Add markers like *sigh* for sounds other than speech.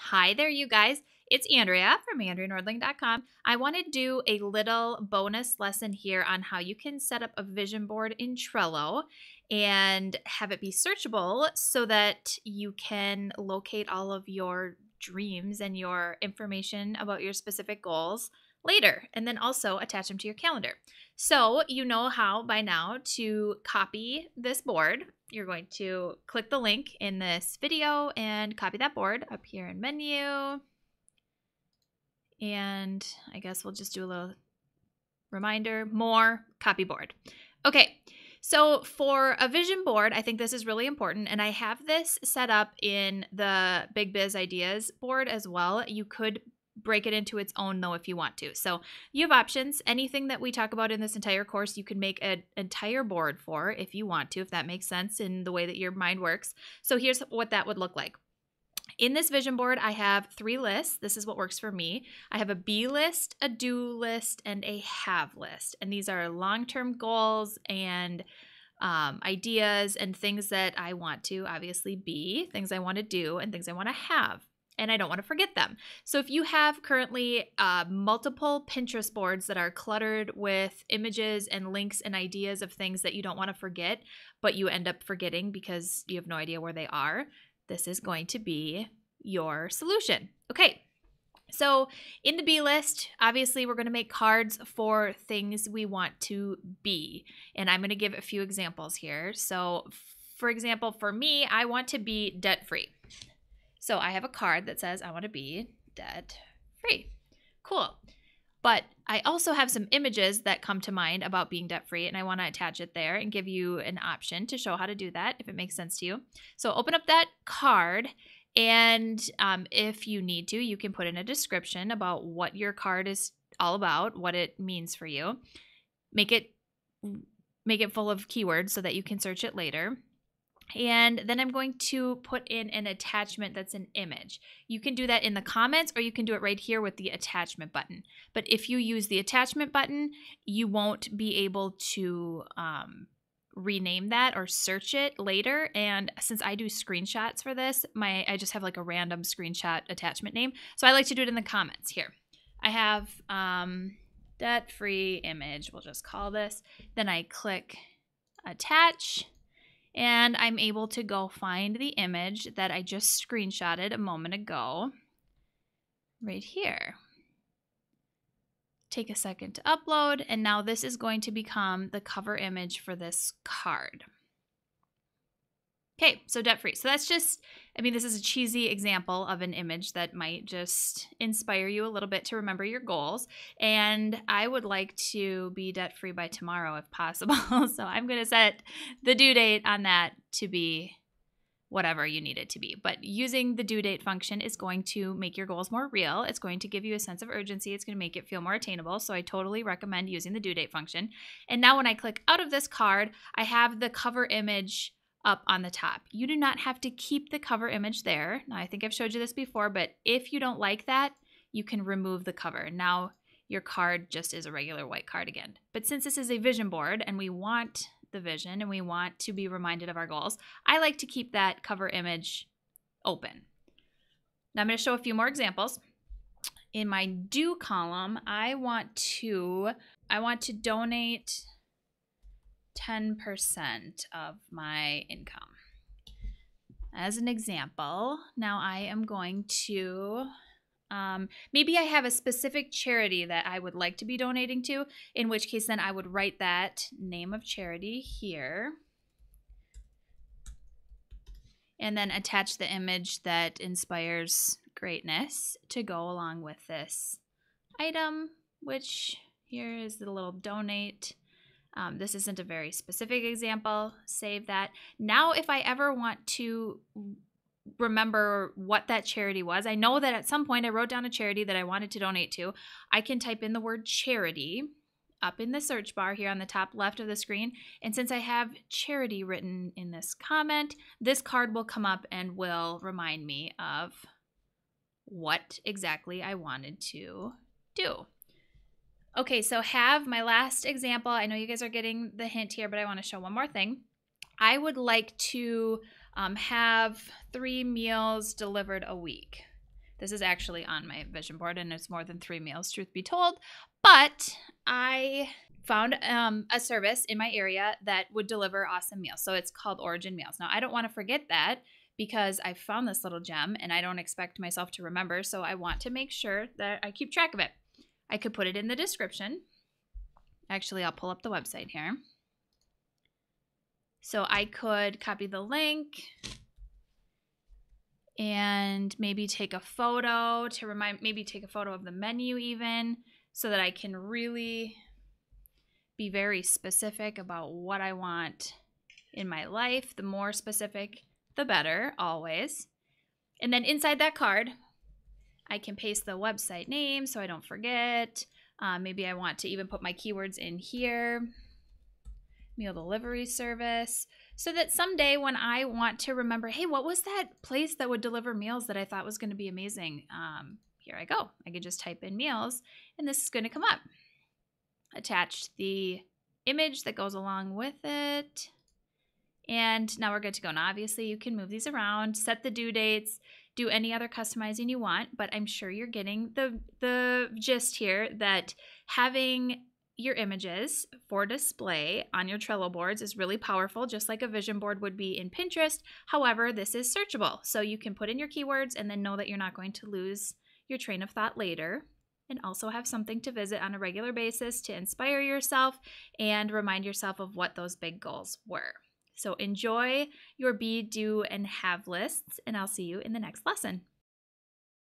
Hi there, you guys. It's Andrea from AndreaNordling.com. I want to do a little bonus lesson here on how you can set up a vision board in Trello and have it be searchable so that you can locate all of your dreams and your information about your specific goals later and then also attach them to your calendar. So, you know how by now to copy this board. You're going to click the link in this video and copy that board up here in menu. And I guess we'll just do a little reminder, more, copy board. Okay, so for a vision board, I think this is really important. And I have this set up in the Big Biz Ideas board as well. You could break it into its own though if you want to. So you have options. Anything that we talk about in this entire course, you can make an entire board for if you want to, if that makes sense in the way that your mind works. So here's what that would look like. In this vision board, I have three lists. This is what works for me. I have a be list, a do list, and a have list. And these are long term goals and um, ideas and things that I want to obviously be, things I want to do, and things I want to have and I don't want to forget them. So if you have currently uh, multiple Pinterest boards that are cluttered with images and links and ideas of things that you don't want to forget, but you end up forgetting because you have no idea where they are, this is going to be your solution. Okay. So, in the be list, obviously, we're going to make cards for things we want to be. And I'm going to give a few examples here. So, for example, for me, I want to be debt free. So I have a card that says I want to be debt free. Cool. But I also have some images that come to mind about being debt free, and I want to attach it there and give you an option to show how to do that if it makes sense to you. So open up that card, and um, if you need to, you can put in a description about what your card is all about, what it means for you. Make it make it full of keywords so that you can search it later. And then I'm going to put in an attachment that's an image. You can do that in the comments or you can do it right here with the attachment button. But if you use the attachment button, you won't be able to um, rename that or search it later. And since I do screenshots for this, my I just have like a random screenshot attachment name. So I like to do it in the comments here. I have um, debt free image, we'll just call this. Then I click attach and I'm able to go find the image that I just screenshotted a moment ago right here. Take a second to upload, and now this is going to become the cover image for this card. Okay, so debt free. So that's just, I mean, this is a cheesy example of an image that might just inspire you a little bit to remember your goals. And I would like to be debt free by tomorrow if possible. *laughs* so I'm going to set the due date on that to be whatever you need it to be. But using the due date function is going to make your goals more real. It's going to give you a sense of urgency. It's going to make it feel more attainable. So I totally recommend using the due date function. And now when I click out of this card, I have the cover image up on the top. You do not have to keep the cover image there. Now, I think I've showed you this before, but if you don't like that, you can remove the cover. Now, your card just is a regular white card again. But since this is a vision board and we want the vision and we want to be reminded of our goals, I like to keep that cover image open. Now, I'm going to show a few more examples. In my do column, I want to I want to donate 10% of my income. As an example, now I am going to um, maybe I have a specific charity that I would like to be donating to, in which case then I would write that name of charity here. And then attach the image that inspires greatness to go along with this item, which here is the little donate um, this isn't a very specific example. Save that. Now, if I ever want to remember what that charity was, I know that at some point I wrote down a charity that I wanted to donate to. I can type in the word charity up in the search bar here on the top left of the screen. And since I have charity written in this comment, this card will come up and will remind me of what exactly I wanted to do. Okay, so have my last example. I know you guys are getting the hint here, but I want to show one more thing. I would like to um, have three meals delivered a week. This is actually on my vision board and it's more than three meals, truth be told. But I found um, a service in my area that would deliver awesome meals. So it's called Origin Meals. Now, I don't want to forget that because I found this little gem and I don't expect myself to remember. So I want to make sure that I keep track of it. I could put it in the description. Actually, I'll pull up the website here. So I could copy the link and maybe take a photo to remind, maybe take a photo of the menu even so that I can really be very specific about what I want in my life. The more specific, the better, always. And then inside that card, I can paste the website name so I don't forget. Uh, maybe I want to even put my keywords in here. Meal delivery service. So that someday when I want to remember, hey, what was that place that would deliver meals that I thought was going to be amazing? Um, here I go. I can just type in meals and this is going to come up. Attach the image that goes along with it. And now we're good to go. Now, obviously, you can move these around, set the due dates, do any other customizing you want, but I'm sure you're getting the the gist here that having your images for display on your Trello boards is really powerful, just like a vision board would be in Pinterest. However, this is searchable, so you can put in your keywords and then know that you're not going to lose your train of thought later. And also have something to visit on a regular basis to inspire yourself and remind yourself of what those big goals were. So enjoy your be, do, and have lists, and I'll see you in the next lesson.